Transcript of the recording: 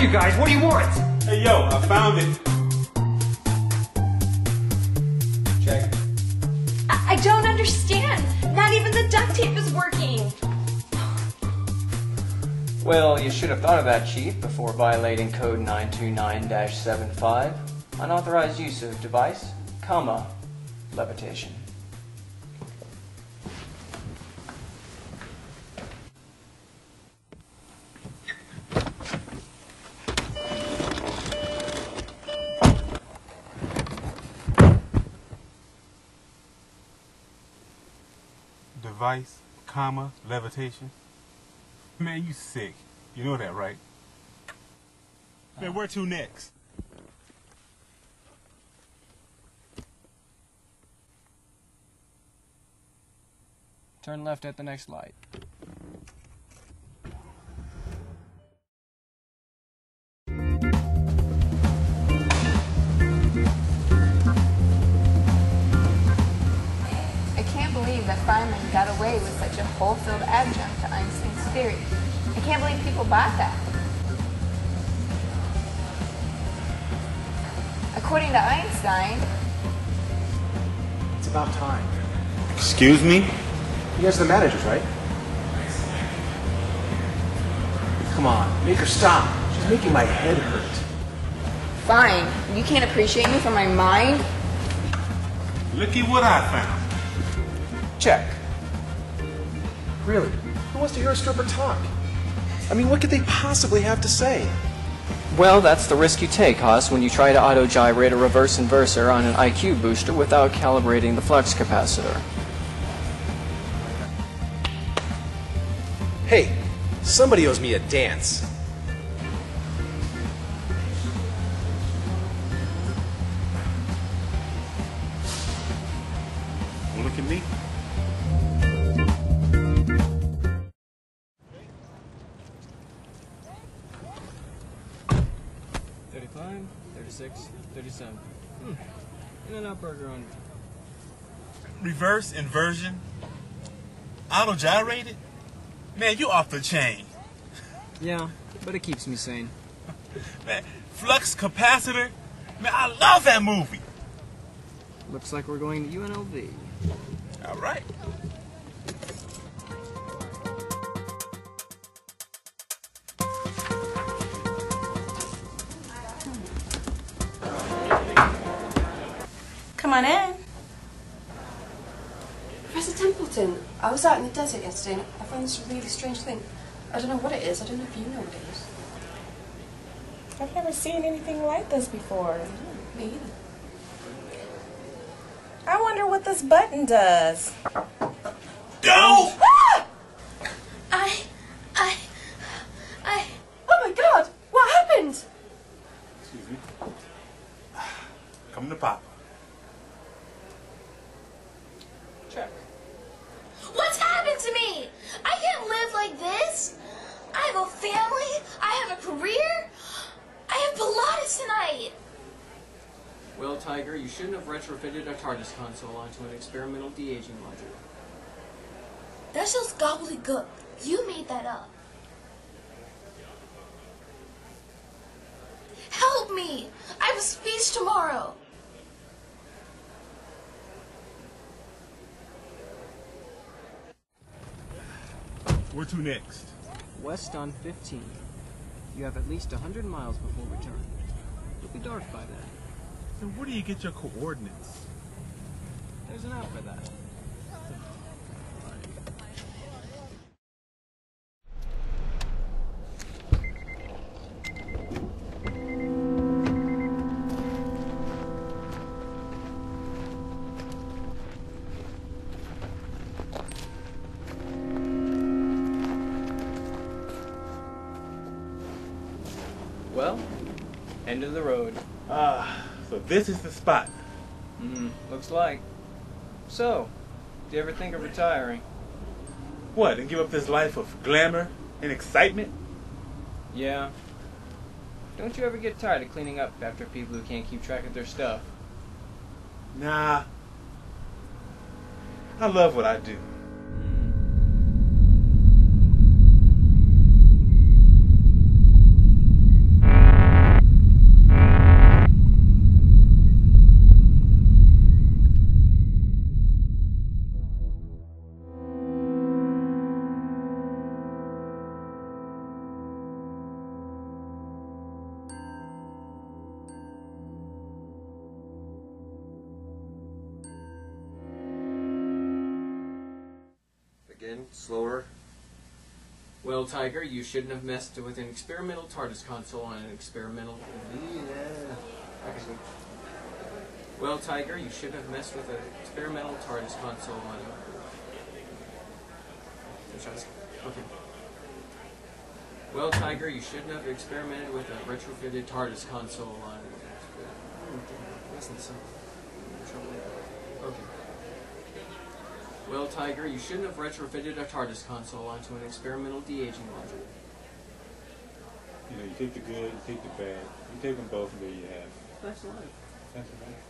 you guys? What do you want? Hey, yo, I found it. Check. I, I don't understand. Not even the duct tape is working. Well, you should have thought of that, Chief, before violating Code 929-75. Unauthorized use of device, comma, levitation. Device, comma, levitation. Man, you sick. You know that, right? Man, where to next? Turn left at the next light. Feynman got away with such a whole-filled adjunct to Einstein's theory. I can't believe people bought that. According to Einstein, It's about time. Excuse me? You guys are the managers, right? Come on, make her stop. She's making my head hurt. fine, you can't appreciate me for my mind? Looky what I found. Check. Really? Who wants to hear a stripper talk? I mean, what could they possibly have to say? Well, that's the risk you take, Haas, when you try to auto-gyrate a reverse inverser on an IQ booster without calibrating the flux capacitor. Hey, somebody owes me a dance. 36 37 hmm. In-N-Out Burger on Reverse inversion, auto gyrated. Man, you off the chain. Yeah, but it keeps me sane. Man, flux capacitor. Man, I love that movie. Looks like we're going to UNLV. All right. On in. Professor Templeton, I was out in the desert yesterday and I found this really strange thing. I don't know what it is. I don't know if you know what it is. I've never seen anything like this before. Me either. I wonder what this button does. Don't! Ah! I, I, I. Oh my god! What happened? Excuse me. Come to Papa. Check. What's happened to me? I can't live like this. I have a family. I have a career. I have Pilates tonight. Well, Tiger, you shouldn't have retrofitted a TARDIS console onto an experimental de-aging module. That's just gobbledygook. You made that up. Help me! I have a speech tomorrow. Where to next? West on 15. You have at least 100 miles before return. It'll be dark by then. And where do you get your coordinates? There's an app for that. End of the road. Ah, so this is the spot. Hmm, looks like. So, do you ever think of retiring? What, and give up this life of glamour and excitement? Yeah. Don't you ever get tired of cleaning up after people who can't keep track of their stuff? Nah. I love what I do. Again, slower. Well, Tiger, you shouldn't have messed with an experimental TARDIS console on an experimental. Okay. Well, Tiger, you shouldn't have messed with an experimental TARDIS console on a. Okay. Well, Tiger, you shouldn't have experimented with a retrofitted TARDIS console on. Hmm. Trouble. Okay. Well, Tiger, you shouldn't have retrofitted a TARDIS console onto an experimental de-aging module. You know, you take the good, you take the bad. You take them both, and there you have. That's life. That's right.